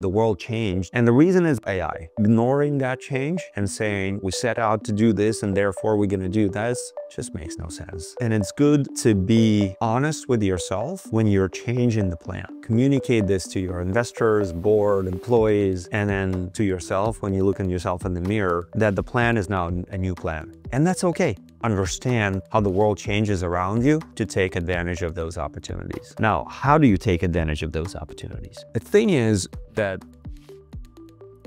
The world changed. And the reason is AI. Ignoring that change and saying we set out to do this and therefore we're going to do this just makes no sense. And it's good to be honest with yourself when you're changing the plan. Communicate this to your investors, board, employees, and then to yourself when you look at yourself in the mirror that the plan is now a new plan. And that's okay understand how the world changes around you to take advantage of those opportunities. Now, how do you take advantage of those opportunities? The thing is that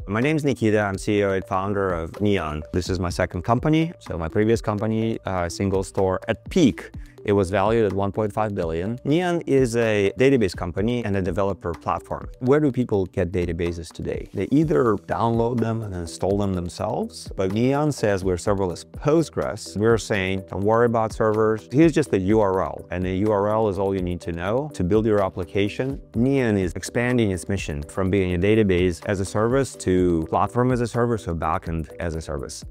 my name is Nikita. I'm CEO and founder of Neon. This is my second company. So my previous company, uh, SingleStore at peak, it was valued at 1.5 billion. Neon is a database company and a developer platform. Where do people get databases today? They either download them and install them themselves, but Neon says we're serverless Postgres. We're saying, don't worry about servers. Here's just the URL, and the URL is all you need to know to build your application. Neon is expanding its mission from being a database as a service to platform as a service or backend as a service.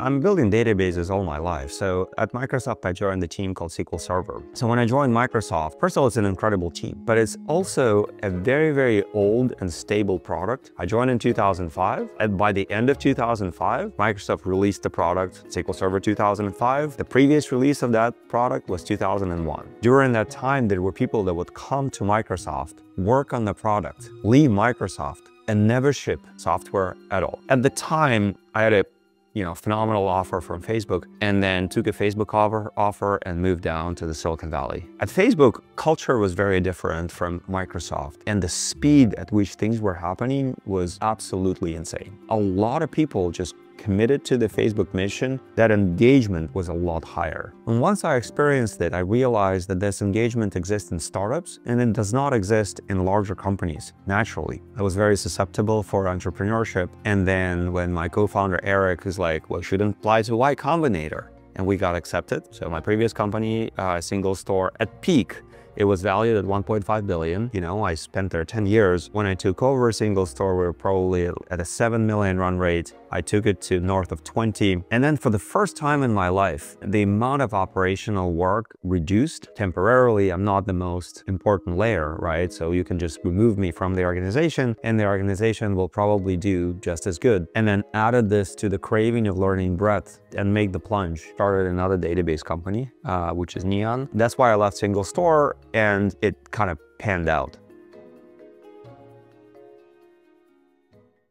I'm building databases all my life. So at Microsoft, I joined the team called SQL Server. So when I joined Microsoft, first of all, it's an incredible team, but it's also a very, very old and stable product. I joined in 2005. And by the end of 2005, Microsoft released the product SQL Server 2005. The previous release of that product was 2001. During that time, there were people that would come to Microsoft, work on the product, leave Microsoft, and never ship software at all. At the time, I had a you know, phenomenal offer from Facebook and then took a Facebook offer, offer and moved down to the Silicon Valley. At Facebook, culture was very different from Microsoft and the speed at which things were happening was absolutely insane. A lot of people just committed to the Facebook mission, that engagement was a lot higher. And once I experienced it, I realized that this engagement exists in startups and it does not exist in larger companies, naturally. I was very susceptible for entrepreneurship. And then when my co-founder Eric is like, well, shouldn't apply to Y Combinator? And we got accepted. So my previous company, uh, SingleStore at peak, it was valued at 1.5 billion. You know, I spent there 10 years. When I took over a SingleStore, we were probably at a 7 million run rate. I took it to north of 20. And then for the first time in my life, the amount of operational work reduced temporarily. I'm not the most important layer, right? So you can just remove me from the organization and the organization will probably do just as good. And then added this to the craving of learning breadth and make the plunge. Started another database company, uh, which is Neon. That's why I left SingleStore and it kind of panned out.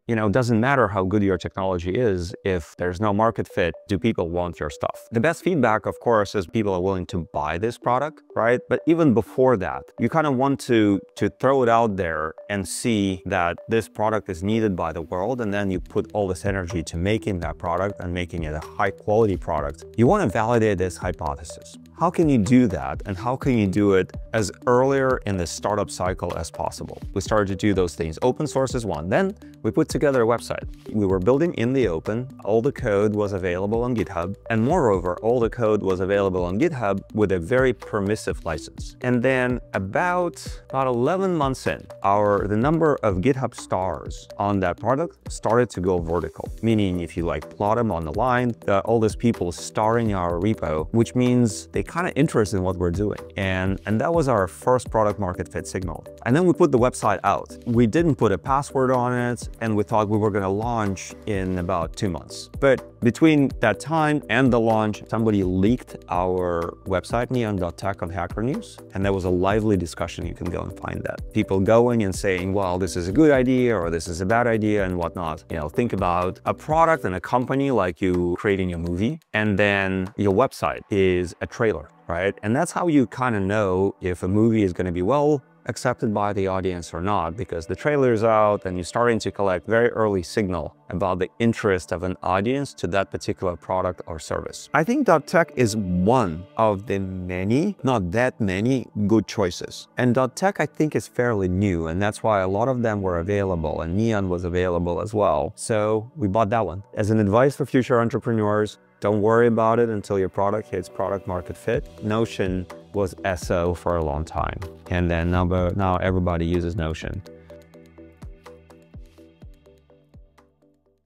you know, it doesn't matter how good your technology is if there's no market fit, do people want your stuff? The best feedback, of course, is people are willing to buy this product, right? But even before that, you kind of want to, to throw it out there and see that this product is needed by the world. And then you put all this energy to making that product and making it a high quality product. You want to validate this hypothesis. How can you do that? And how can you do it as earlier in the startup cycle as possible? We started to do those things. Open source is one. Then we put together a website. We were building in the open. All the code was available on GitHub. And moreover, all the code was available on GitHub with a very permissive license. And then about, about 11 months in, our the number of GitHub stars on that product started to go vertical. Meaning if you like plot them on the line, uh, all those people starring our repo, which means they kind of interested in what we're doing. And, and that was our first product market fit signal. And then we put the website out. We didn't put a password on it and we thought we were going to launch in about two months. But between that time and the launch, somebody leaked our website, neon.tech on Hacker News. And there was a lively discussion. You can go and find that. People going and saying, well, this is a good idea or this is a bad idea and whatnot. You know, think about a product and a company like you creating a movie and then your website is a trailer right? And that's how you kind of know if a movie is going to be well accepted by the audience or not, because the trailer is out and you're starting to collect very early signal about the interest of an audience to that particular product or service. I think .tech is one of the many, not that many, good choices. And .tech I think is fairly new, and that's why a lot of them were available, and Neon was available as well. So we bought that one. As an advice for future entrepreneurs, Don't worry about it until your product hits product market fit. Notion was SO for a long time. And then now, now everybody uses Notion.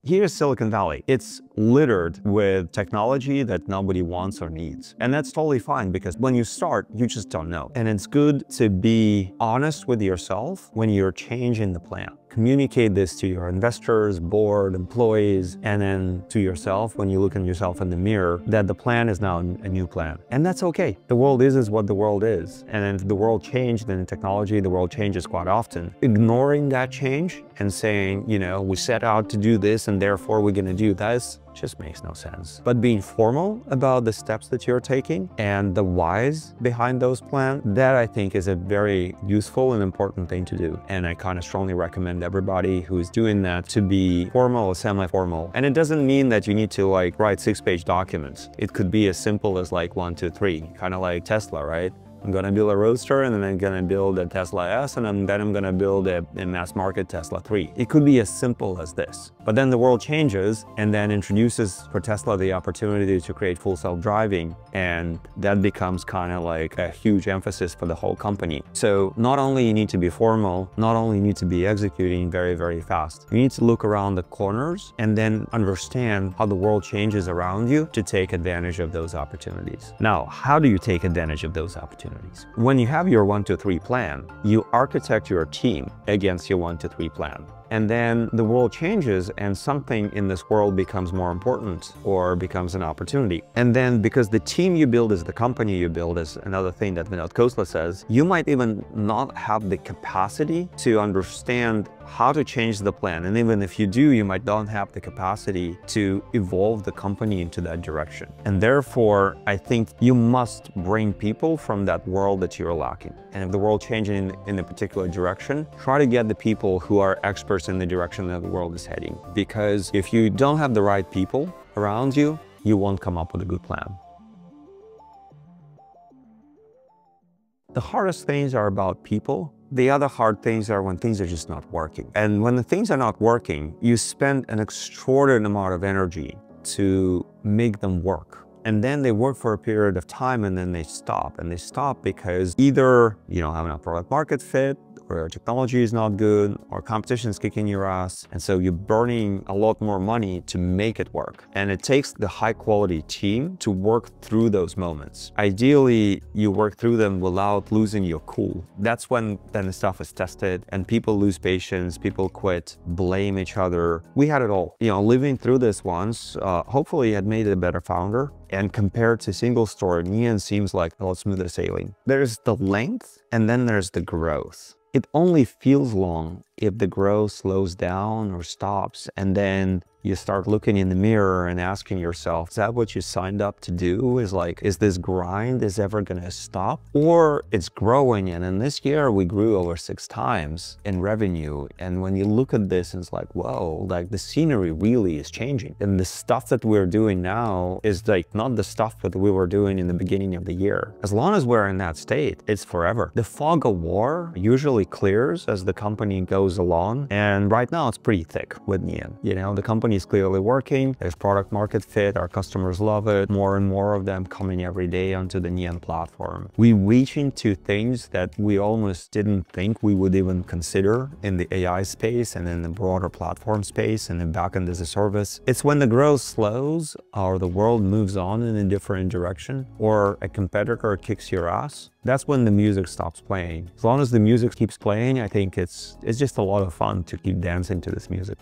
Here's Silicon Valley. It's littered with technology that nobody wants or needs. And that's totally fine because when you start, you just don't know. And it's good to be honest with yourself when you're changing the plan communicate this to your investors, board, employees, and then to yourself when you look at yourself in the mirror that the plan is now a new plan. And that's okay. The world is, is what the world is. And if the world changed in technology, the world changes quite often. Ignoring that change and saying, you know, we set out to do this and therefore we're going to do this just makes no sense. But being formal about the steps that you're taking and the whys behind those plans, that I think is a very useful and important thing to do. And I kind of strongly recommend everybody who's doing that to be formal or semi-formal. And it doesn't mean that you need to like write six-page documents. It could be as simple as like one, two, three, kind of like Tesla, right? I'm gonna build a Roadster and then I'm gonna build a Tesla S and then I'm gonna build a, a, mass market Tesla 3. It could be as simple as this. But then the world changes and then introduces for Tesla the opportunity to create full self-driving and that becomes kind of like a huge emphasis for the whole company. So not only you need to be formal, not only you need to be executing very, very fast, you need to look around the corners and then understand how the world changes around you to take advantage of those opportunities. Now, how do you take advantage of those opportunities? Opportunities. When you have your 1 to 3 plan, you architect your team against your 1 to 3 plan. And then the world changes and something in this world becomes more important or becomes an opportunity. And then because the team you build is the company you build is another thing that Vinod Khosla says, you might even not have the capacity to understand how to change the plan. And even if you do, you might not have the capacity to evolve the company into that direction. And therefore, I think you must bring people from that world that you're lacking. And if the world changes in, in a particular direction, try to get the people who are experts in the direction that the world is heading. Because if you don't have the right people around you, you won't come up with a good plan. The hardest things are about people the other hard things are when things are just not working. And when the things are not working, you spend an extraordinary amount of energy to make them work. And then they work for a period of time and then they stop. And they stop because either you don't have enough product market fit or technology is not good, or competition is kicking your ass. And so you're burning a lot more money to make it work. And it takes the high quality team to work through those moments. Ideally, you work through them without losing your cool. That's when then the stuff is tested and people lose patience, people quit, blame each other. We had it all. You know, living through this once, uh, hopefully had made a better founder. And compared to SingleStore, Neon seems like a lot smoother sailing. There's the length and then there's the growth. It only feels long if the growth slows down or stops and then you start looking in the mirror and asking yourself, is that what you signed up to do? Is like, is this grind is ever gonna stop? Or it's growing and in this year we grew over six times in revenue. And when you look at this, it's like, whoa, like the scenery really is changing. And the stuff that we're doing now is like not the stuff that we were doing in the beginning of the year. As long as we're in that state, it's forever. The fog of war usually clears as the company goes along. And right now it's pretty thick with Neon. You know, the company is clearly working. There's product market fit. Our customers love it. More and more of them coming every day onto the Neon platform. We reach into things that we almost didn't think we would even consider in the AI space and in the broader platform space and in backend as a service. It's when the growth slows or the world moves on in a different direction or a competitor kicks your ass that's when the music stops playing. As long as the music keeps playing, I think it's it's just a lot of fun to keep dancing to this music.